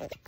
Okay.